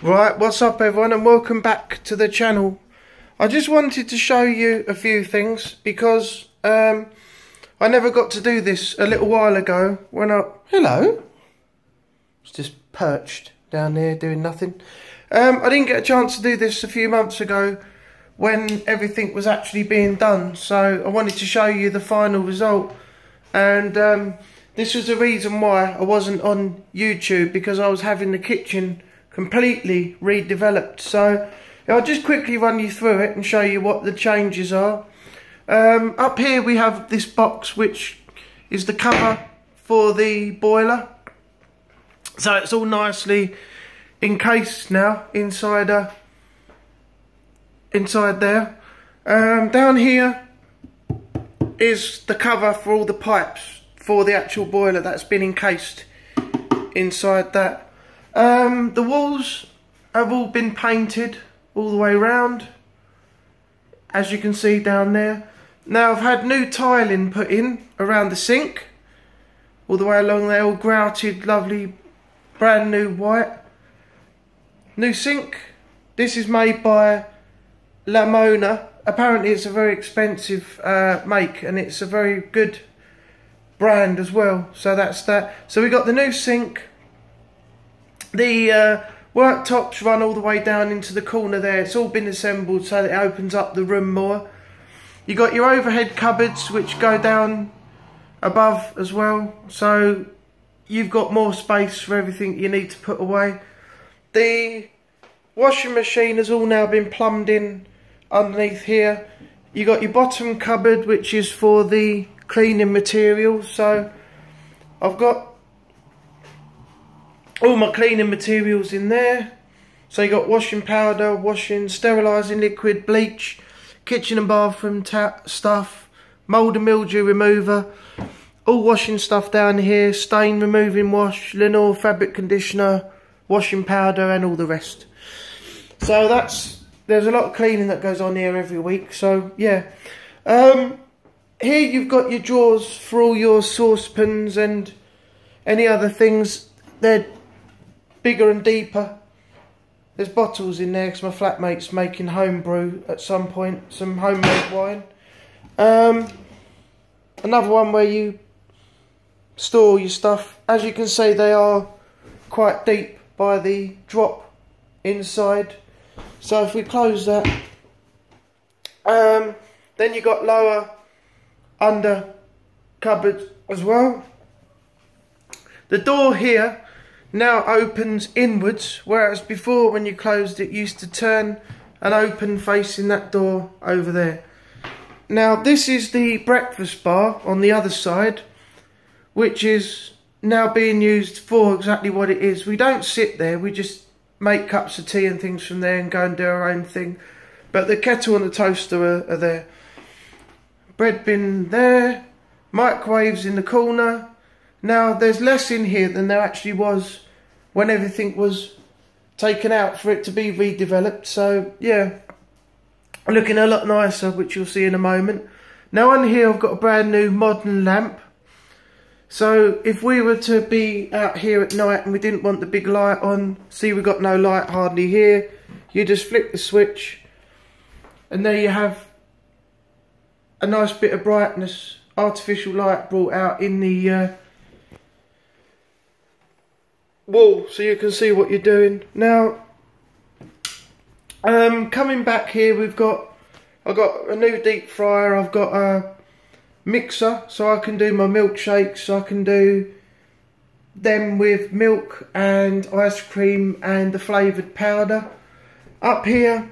Right, what's up everyone and welcome back to the channel. I just wanted to show you a few things because um, I never got to do this a little while ago when I... Hello? It's just perched down there doing nothing. Um, I didn't get a chance to do this a few months ago when everything was actually being done so I wanted to show you the final result and um, this was the reason why I wasn't on YouTube because I was having the kitchen completely redeveloped. So I'll just quickly run you through it and show you what the changes are. Um, up here we have this box which is the cover for the boiler. So it's all nicely encased now inside uh, inside there. Um, down here is the cover for all the pipes for the actual boiler that's been encased inside that. Um, the walls have all been painted all the way around, as you can see down there. Now I've had new tiling put in around the sink, all the way along there, all grouted, lovely, brand new white. New sink. This is made by Lamona. Apparently it's a very expensive uh, make and it's a very good brand as well. So that's that. So we got the new sink, the uh, worktops run all the way down into the corner there. It's all been assembled so that it opens up the room more. You got your overhead cupboards which go down above as well. So you've got more space for everything you need to put away. The washing machine has all now been plumbed in underneath here. You got your bottom cupboard which is for the cleaning materials. So I've got all my cleaning materials in there. So you got washing powder, washing, sterilising liquid, bleach, kitchen and bathroom tap stuff, mould and mildew remover, all washing stuff down here, stain removing wash, Lenor fabric conditioner, washing powder and all the rest. So that's, there's a lot of cleaning that goes on here every week, so yeah. Um, here you've got your drawers for all your saucepans and any other things. They're bigger and deeper. There's bottles in there because my flatmate's making homebrew at some point, some homemade wine. Um, another one where you store your stuff. As you can see, they are quite deep by the drop inside. So if we close that, um, then you got lower under cupboards as well. The door here now opens inwards, whereas before when you closed it used to turn and open facing that door over there. Now this is the breakfast bar on the other side, which is now being used for exactly what it is. We don't sit there, we just make cups of tea and things from there and go and do our own thing. But the kettle and the toaster are, are there. Bread bin there, microwaves in the corner, now, there's less in here than there actually was when everything was taken out for it to be redeveloped. So, yeah, looking a lot nicer, which you'll see in a moment. Now, on here, I've got a brand new modern lamp. So, if we were to be out here at night and we didn't want the big light on, see we've got no light hardly here, you just flick the switch and there you have a nice bit of brightness, artificial light brought out in the uh, wall so you can see what you're doing. Now, um, coming back here, we've got, I've got a new deep fryer, I've got a mixer so I can do my milkshakes, I can do them with milk and ice cream and the flavoured powder. Up here,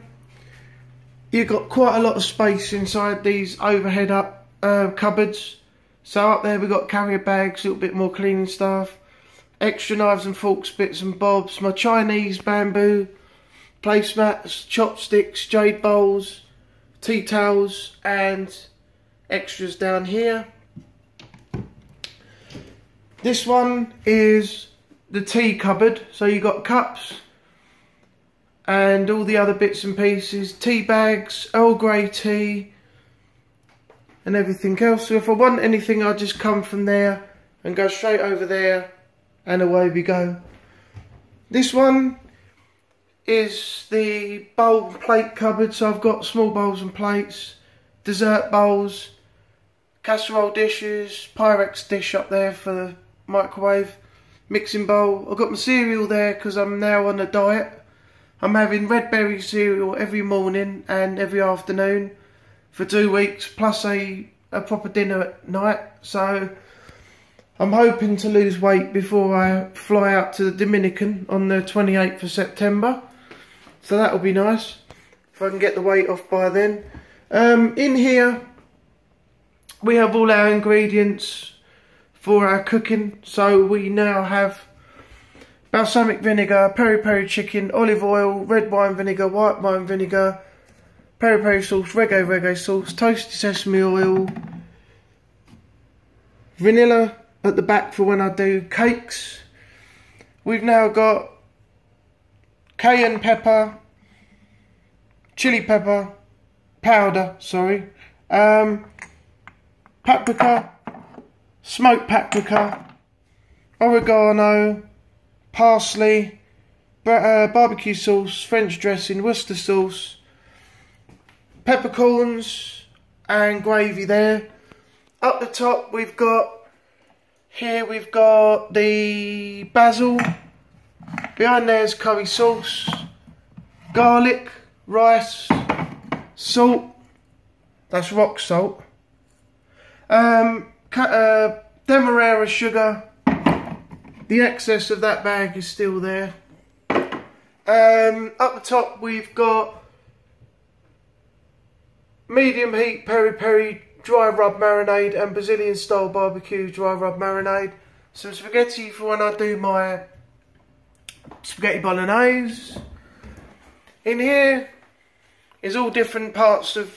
you've got quite a lot of space inside these overhead up uh, cupboards. So up there we've got carrier bags, a little bit more cleaning stuff extra knives and forks, bits and bobs, my Chinese bamboo placemats, chopsticks, jade bowls, tea towels and extras down here. This one is the tea cupboard, so you got cups and all the other bits and pieces, tea bags, Earl Grey tea and everything else. So if I want anything I just come from there and go straight over there and away we go. This one is the bowl and plate cupboard. So I've got small bowls and plates, dessert bowls, casserole dishes, Pyrex dish up there for the microwave, mixing bowl. I've got my cereal there because I'm now on a diet. I'm having red berry cereal every morning and every afternoon for two weeks, plus a, a proper dinner at night. So I'm hoping to lose weight before I fly out to the Dominican on the 28th of September. So that'll be nice, if I can get the weight off by then. Um, in here, we have all our ingredients for our cooking. So we now have balsamic vinegar, peri peri chicken, olive oil, red wine vinegar, white wine vinegar, peri peri sauce, reggae reggae sauce, toasted sesame oil, vanilla at the back for when I do cakes. We've now got cayenne pepper, chili pepper, powder, sorry, um, paprika, smoked paprika, oregano, parsley, uh, barbecue sauce, French dressing, Worcester sauce, peppercorns and gravy there. Up the top we've got here we've got the basil. Behind there's curry sauce, garlic, rice, salt. That's rock salt. Um, uh, demerara sugar. The excess of that bag is still there. Um, up the top we've got medium heat peri peri dry rub marinade and Brazilian style barbecue dry rub marinade. Some spaghetti for when I do my spaghetti bolognese. In here is all different parts of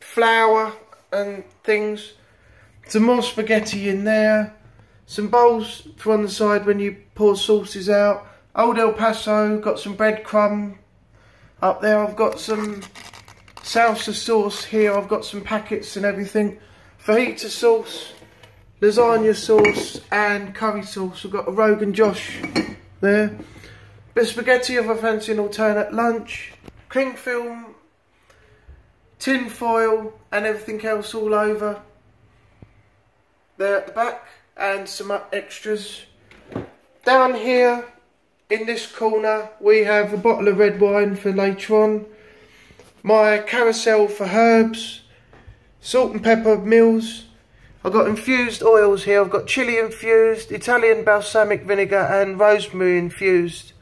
flour and things. Some more spaghetti in there. Some bowls for on the side when you pour sauces out. Old El Paso, got some breadcrumb up there. I've got some salsa sauce here. I've got some packets and everything. Fajita sauce, lasagna sauce and curry sauce. We've got a Rogan Josh there. Bit of spaghetti if I fancy an alternate lunch. Cling film, tin foil and everything else all over there at the back and some extras. Down here in this corner we have a bottle of red wine for later on my carousel for herbs, salt and pepper meals. I've got infused oils here. I've got chili infused, Italian balsamic vinegar and rosemary infused.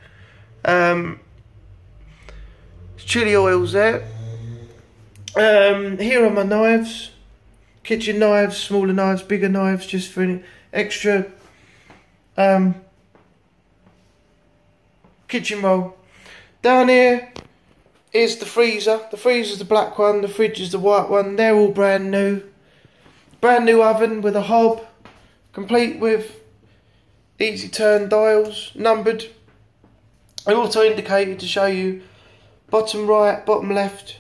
Um, chili oils there. Um, here are my knives. Kitchen knives, smaller knives, bigger knives, just for any extra um, kitchen roll. Down here, is the freezer. The freezer is the black one, the fridge is the white one. They're all brand new. Brand new oven with a hob, complete with easy turn dials, numbered. I also indicated to show you bottom right, bottom left,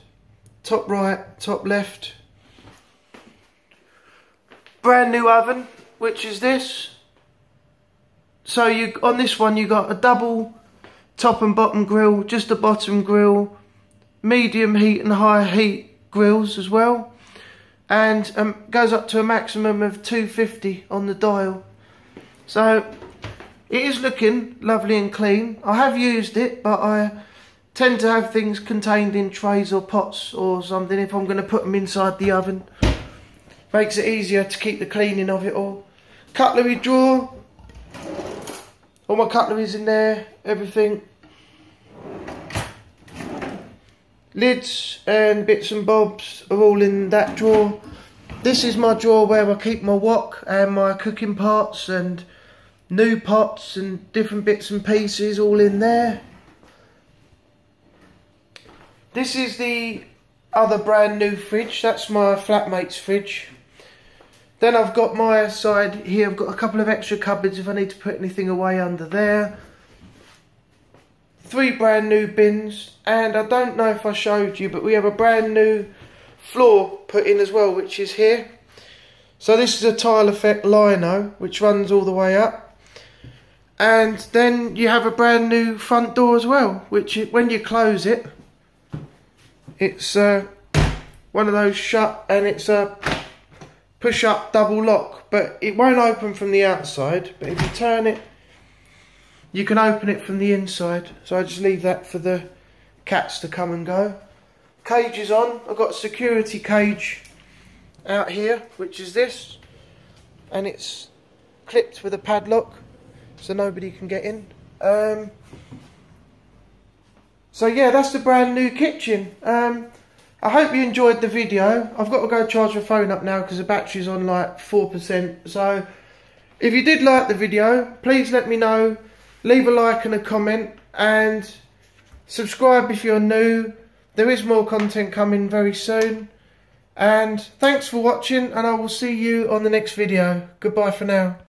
top right, top left. Brand new oven, which is this. So you on this one you got a double top and bottom grill, just a bottom grill, medium heat and high heat grills as well. And um, goes up to a maximum of 250 on the dial. So it is looking lovely and clean. I have used it but I tend to have things contained in trays or pots or something if I'm going to put them inside the oven. Makes it easier to keep the cleaning of it all. Cutlery drawer. All my cutlery's in there everything lids and bits and bobs are all in that drawer. This is my drawer where I keep my wok and my cooking pots and new pots and different bits and pieces all in there. This is the other brand new fridge, that's my flatmate's fridge. Then I've got my side here, I've got a couple of extra cupboards if I need to put anything away under there three brand new bins and I don't know if I showed you but we have a brand new floor put in as well which is here. So this is a tile effect lino which runs all the way up. And then you have a brand new front door as well which when you close it it's uh, one of those shut and it's a push up double lock but it won't open from the outside but if you turn it you can open it from the inside so I just leave that for the cats to come and go cage is on I've got a security cage out here which is this and it's clipped with a padlock so nobody can get in. Um, so yeah, that's the brand new kitchen. Um, I hope you enjoyed the video. I've got to go charge my phone up now because the battery's on like 4%. So if you did like the video, please let me know. Leave a like and a comment and subscribe if you're new. There is more content coming very soon. And thanks for watching and I will see you on the next video. Goodbye for now.